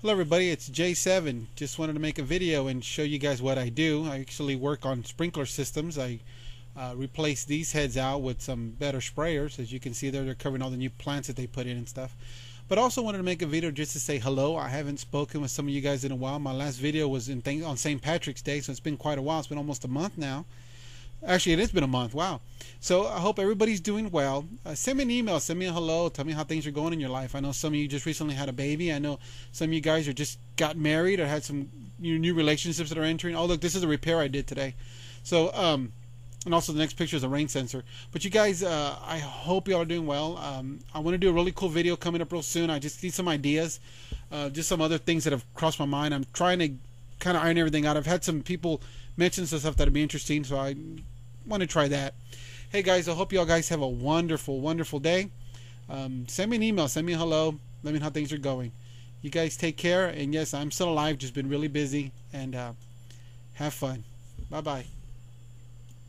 Hello everybody, it's J7. Just wanted to make a video and show you guys what I do. I actually work on sprinkler systems. I uh, replace these heads out with some better sprayers. As you can see there, they're covering all the new plants that they put in and stuff. But also wanted to make a video just to say hello. I haven't spoken with some of you guys in a while. My last video was in on St. Patrick's Day, so it's been quite a while. It's been almost a month now. Actually, it has been a month. Wow. So I hope everybody's doing well. Uh, send me an email. Send me a hello. Tell me how things are going in your life. I know some of you just recently had a baby. I know some of you guys are just got married or had some new, new relationships that are entering. Oh, look, this is a repair I did today. So, um, and also the next picture is a rain sensor. But you guys, uh, I hope you all are doing well. Um, I want to do a really cool video coming up real soon. I just need some ideas, uh, just some other things that have crossed my mind. I'm trying to kind of iron everything out. I've had some people mention some stuff that'd be interesting, so I want to try that. Hey guys, I hope you all guys have a wonderful, wonderful day. Um, send me an email, send me a hello, let me know how things are going. You guys take care, and yes, I'm still alive, just been really busy, and uh, have fun. Bye bye.